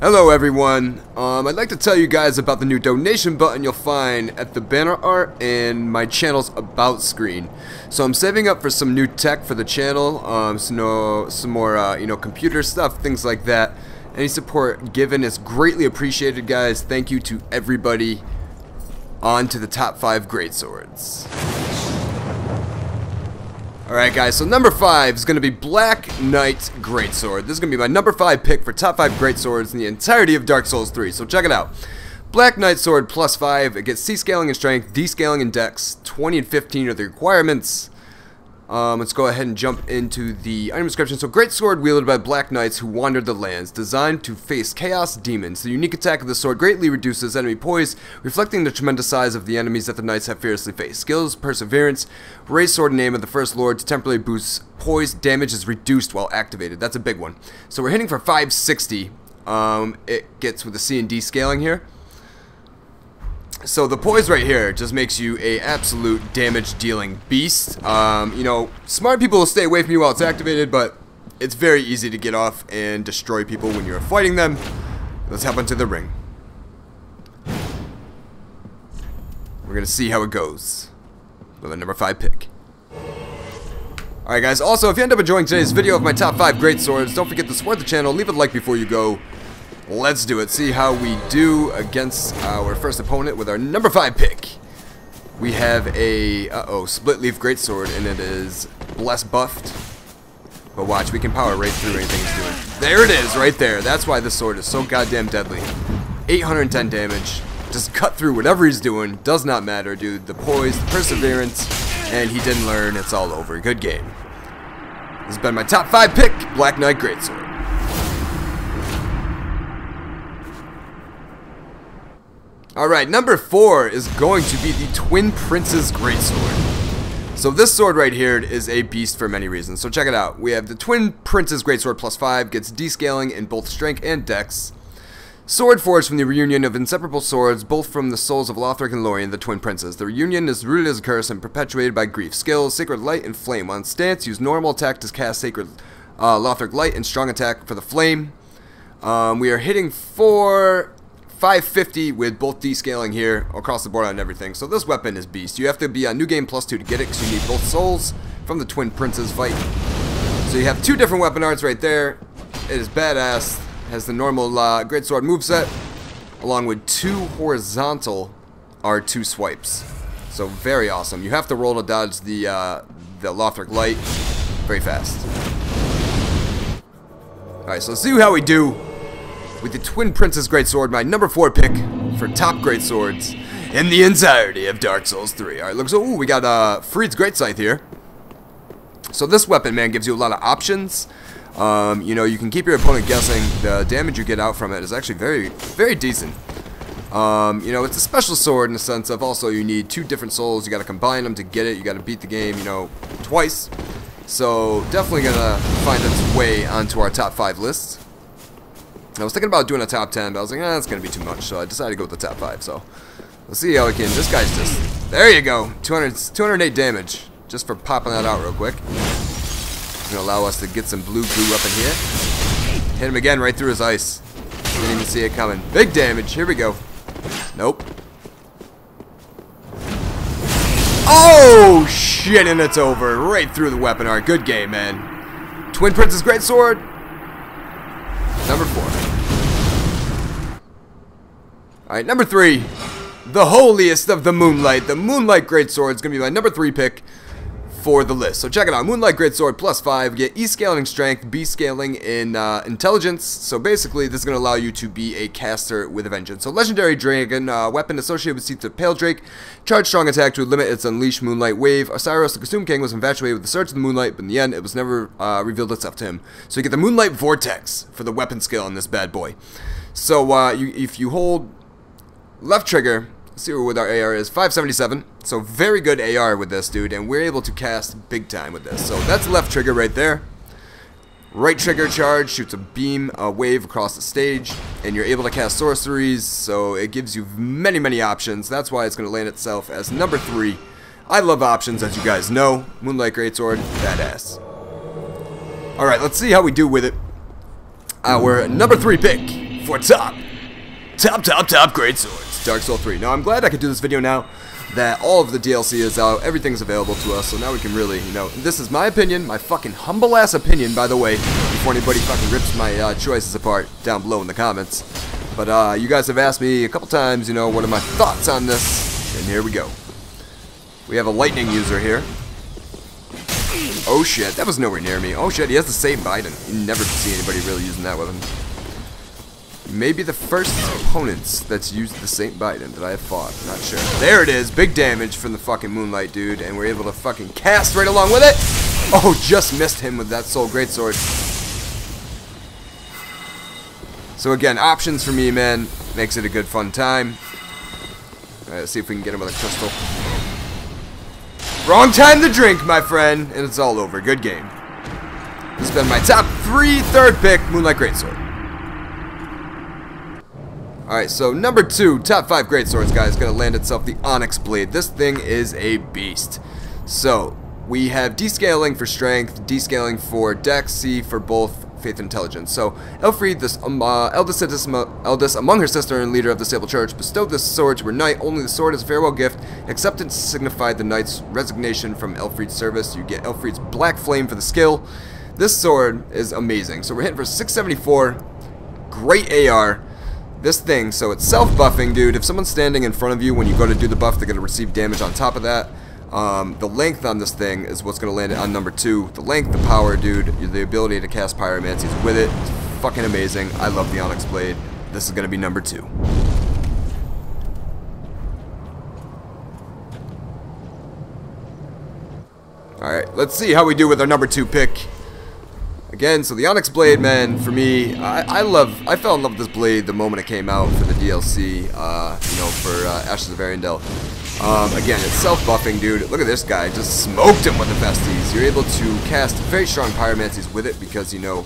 Hello everyone, um, I'd like to tell you guys about the new donation button you'll find at the banner art and my channel's about screen. So I'm saving up for some new tech for the channel, um, some, no, some more uh, you know computer stuff, things like that. Any support given is greatly appreciated guys, thank you to everybody. On to the top 5 great swords. Alright guys, so number 5 is going to be Black Knight Greatsword. This is going to be my number 5 pick for top 5 greatswords in the entirety of Dark Souls 3, so check it out. Black Knight Sword plus 5, it gets C scaling in strength, D scaling in dex, 20 and 15 are the requirements. Um, let's go ahead and jump into the item description. So, great sword wielded by black knights who wandered the lands, designed to face chaos demons. The unique attack of the sword greatly reduces enemy poise, reflecting the tremendous size of the enemies that the knights have fiercely faced. Skills, perseverance, raise sword name of the first lord to temporarily boost poise. Damage is reduced while activated. That's a big one. So we're hitting for 560. Um, it gets with the C and D scaling here. So the poise right here just makes you a absolute damage dealing beast. Um, you know, smart people will stay away from you while it's activated, but it's very easy to get off and destroy people when you're fighting them. Let's hop into the ring. We're gonna see how it goes with a number five pick. Alright guys, also if you end up enjoying today's video of my top 5 great swords, don't forget to support the channel, leave a like before you go, Let's do it. See how we do against our first opponent with our number 5 pick. We have a, uh-oh, split leaf greatsword, and it is bless buffed. But watch, we can power right through anything he's doing. There it is, right there. That's why this sword is so goddamn deadly. 810 damage. Just cut through whatever he's doing. Does not matter, dude. The poise, the perseverance, and he didn't learn. It's all over. Good game. This has been my top 5 pick, Black Knight Greatsword. Alright, number four is going to be the Twin Prince's Greatsword. So this sword right here is a beast for many reasons. So check it out. We have the Twin Prince's Greatsword plus 5, gets D scaling in both strength and dex. Sword forged from the reunion of inseparable swords, both from the souls of Lothric and Lorien, the twin princes. The reunion is rooted as a curse and perpetuated by grief. Skills, Sacred Light and Flame. On stance, use normal attack to cast Sacred uh, Lothric Light and strong attack for the Flame. Um, we are hitting for 550 with both D scaling here across the board on everything. So this weapon is beast. You have to be on New Game Plus 2 to get it because you need both souls from the Twin Princes fight. So you have two different weapon arts right there. It is badass. Has the normal uh, Greatsword moveset along with two horizontal R2 swipes. So very awesome. You have to roll to dodge the, uh, the Lothric Light very fast. Alright, so let's see how we do with the Twin Prince's Greatsword, my number 4 pick for top great swords in the entirety of Dark Souls 3. Alright, looks ooh, we got uh Friede's Great Scythe here. So this weapon, man, gives you a lot of options. Um, you know, you can keep your opponent guessing. The damage you get out from it is actually very, very decent. Um, you know, it's a special sword in the sense of also you need two different souls. You got to combine them to get it. You got to beat the game, you know, twice. So definitely gonna find its way onto our top five lists. I was thinking about doing a top 10, but I was like, eh, that's going to be too much, so I decided to go with the top 5, so let's see how we can, this guy's just, there you go, 200, 208 damage, just for popping that out real quick. It's going to allow us to get some blue goo up in here. Hit him again right through his ice. Didn't even see it coming. Big damage, here we go. Nope. Oh, shit, and it's over. Right through the weapon art. Good game, man. Twin Prince's Great Sword. Alright, number three. The holiest of the Moonlight. The Moonlight Greatsword is going to be my number three pick for the list. So check it out. Moonlight Greatsword plus 5. Get E scaling in strength, B scaling in uh, intelligence. So basically, this is going to allow you to be a caster with a vengeance. So Legendary Dragon, uh, weapon associated with Seath of Pale Drake. Charge strong attack to limit its Unleash Moonlight Wave. Oceiros, the Consume King, was infatuated with the Search of the Moonlight, but in the end, it was never uh, revealed itself to him. So you get the Moonlight Vortex for the weapon skill on this bad boy. So uh, you, if you hold left trigger see what our AR is. 577. So very good AR with this dude, and we're able to cast big time with this. So that's left trigger right there. Right trigger charge shoots a beam, a wave across the stage, and you're able to cast sorceries, so it gives you many, many options. That's why it's going to land itself as number three. I love options, as you guys know. Moonlight Greatsword, badass. Alright, let's see how we do with it. Our number three pick for top, top, top, top great swords. Dark Soul 3. Now, I'm glad I could do this video now that all of the DLC is out, everything's available to us, so now we can really, you know, this is my opinion, my fucking humble ass opinion, by the way, before anybody fucking rips my uh, choices apart down below in the comments. But uh, you guys have asked me a couple times, you know, what are my thoughts on this, and here we go. We have a lightning user here. Oh shit, that was nowhere near me. Oh shit, he has the Saint Bident. You never see anybody really using that weapon. Maybe the first opponents that's used the St. Bident that I have fought. Not sure. There it is. Big damage from the fucking Moonlight dude. And we're able to fucking cast right along with it. Oh, just missed him with that Soul Greatsword. So again, options for me, man. Makes it a good fun time. Alright, let's see if we can get him with a crystal. Wrong time to drink, my friend. And it's all over. Good game. This has been my top three third pick, Moonlight Greatsword. Alright, so number two, top five great swords, guys, gonna land itself the Onyx Blade. This thing is a beast. So, we have D scaling for strength, D scaling for dex, C for both faith and intelligence. So, Elfriede, this um, uh, eldest, eldest among her sister and leader of the Sable Church, bestowed this sword to her knight. Only the sword is a farewell gift. Acceptance signified the knight's resignation from Elfriede's service. You get Elfriede's Black Flame for the skill. This sword is amazing. So we're hitting for 674. Great AR. This thing, so it's self-buffing, dude. If someone's standing in front of you when you go to do the buff, they're going to receive damage on top of that. Um, the length on this thing is what's going to land it on number two. The length, the power, dude, the ability to cast Pyromancies with it. It's fucking amazing. I love the Onyx Blade. This is going to be number two. Alright, let's see how we do with our number two pick. Again, so the Onyx Blade, man, for me, I, I love, I fell in love with this blade the moment it came out for the DLC, uh, you know, for uh, Ashes of Ariandel. Um, again, it's self-buffing, dude. Look at this guy, just smoked him with the besties. You're able to cast very strong pyromancies with it because, you know,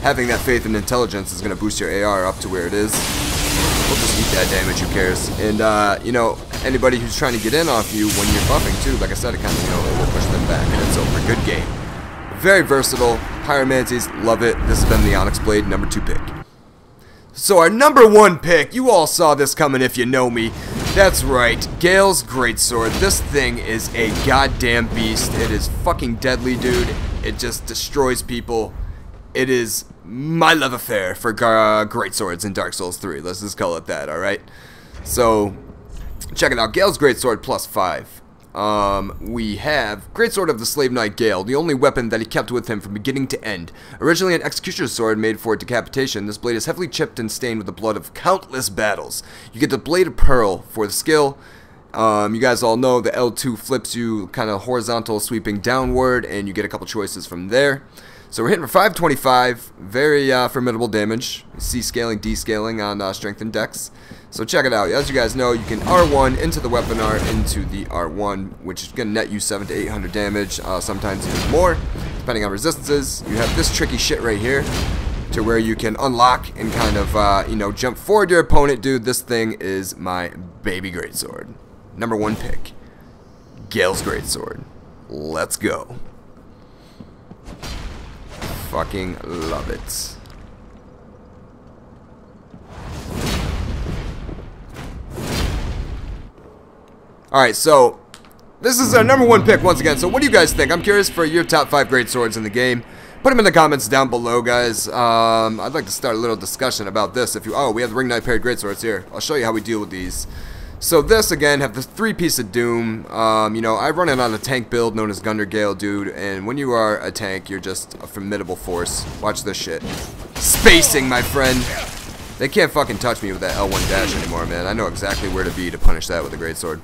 having that faith and intelligence is going to boost your AR up to where it is. We'll just eat that damage, who cares? And, uh, you know, anybody who's trying to get in off you when you're buffing, too, like I said, it kind of, you know, it will push them back, and it's over. Good game. Very versatile. Pyromancies, love it. This has been the Onyx Blade, number two pick. So our number one pick, you all saw this coming if you know me. That's right, Gael's Greatsword. This thing is a goddamn beast. It is fucking deadly, dude. It just destroys people. It is my love affair for uh, Greatswords in Dark Souls 3. Let's just call it that, alright? So, check it out. Gael's Greatsword plus 5 um, we have Greatsword of the Slave Knight Gael, the only weapon that he kept with him from beginning to end. Originally an executioner's sword made for decapitation, this blade is heavily chipped and stained with the blood of countless battles. You get the Blade of Peril for the skill. Um, you guys all know the L2 flips you kind of horizontal sweeping downward, and you get a couple choices from there. So we're hitting for 525, very uh, formidable damage. C scaling, D scaling on uh, strength and dex. So check it out. As you guys know, you can R1 into the weapon R into the R1, which is going to net you 7 to 800 damage, uh, sometimes even more, depending on resistances. You have this tricky shit right here to where you can unlock and kind of, uh, you know, jump forward your opponent. Dude, this thing is my baby greatsword. Number one pick. Gael's Greatsword. Let's go fucking love it. Alright, so this is our number one pick once again. So what do you guys think? I'm curious for your top five great swords in the game. Put them in the comments down below, guys. Um, I'd like to start a little discussion about this. If you, oh, we have the Ring Knight paired great swords here. I'll show you how we deal with these. So this, again, have the three-piece of Doom. Um, you know, I run it on a tank build known as Gundergale, dude, and when you are a tank, you're just a formidable force. Watch this shit. Spacing, my friend. They can't fucking touch me with that L1 dash anymore, man. I know exactly where to be to punish that with a greatsword.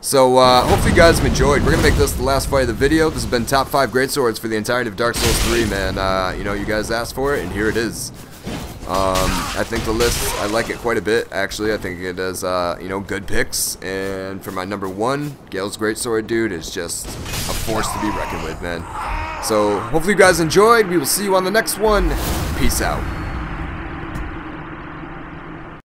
So, uh, hopefully you guys have enjoyed. We're to make this the last fight of the video. This has been top 5 greatswords for the entirety of Dark Souls 3, man. Uh, you know, you guys asked for it, and here it is. Um, I think the list, I like it quite a bit, actually. I think it uh, you know, good picks. And for my number one, Gael's Greatsword, dude, is just a force to be reckoned with, man. So, hopefully you guys enjoyed. We will see you on the next one. Peace out.